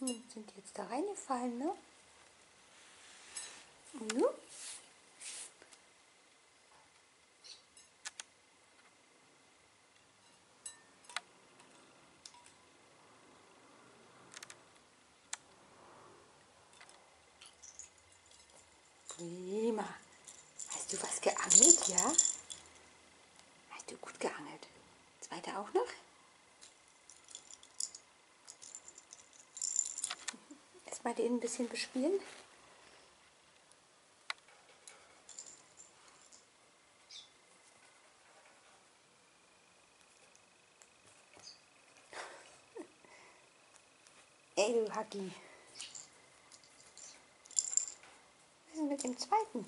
Hm, sind jetzt da reingefallen, ne? Und nun? Prima. Hast du was geangelt, ja? Hast du gut geangelt. Zweite auch noch? Erstmal den ein bisschen bespielen. Ey, du Hacki. Was ist mit dem zweiten?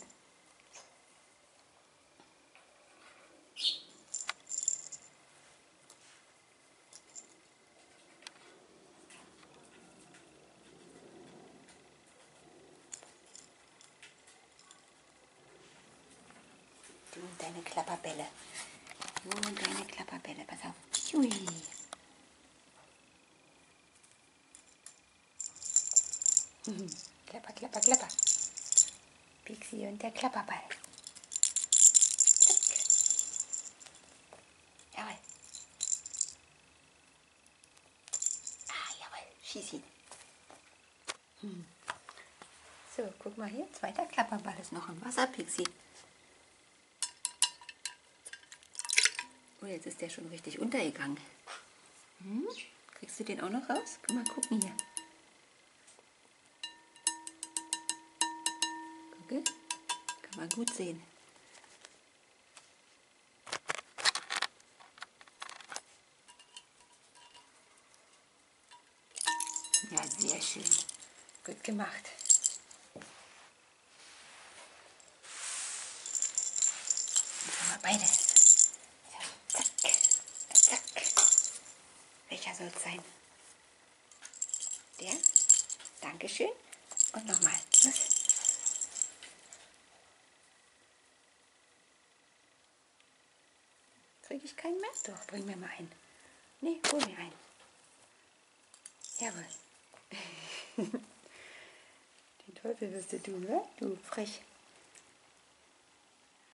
Deine Klapperbälle. Und deine Klapperbälle. Pass auf. Ui. Klapper, klapper, klapper. Pixie und der Klapperball. Jawohl. Ah, jawohl. Schieß ihn. Hm. So, guck mal hier. Zweiter Klapperball ist noch im Wasser, Oh, jetzt ist der schon richtig untergegangen. Hm? Kriegst du den auch noch raus? Guck mal gucken hier. Gucke. Kann man gut sehen. Ja, sehr schön. Gut gemacht. Jetzt beide. So, zack, zack. Welcher soll es sein? Der? Dankeschön. Und nochmal. Los. Kriege ich keinen mehr? Doch, bring mir mal einen. Nee, hol mir einen. Jawohl. Den Teufel wirst du tun, oder? Du frech.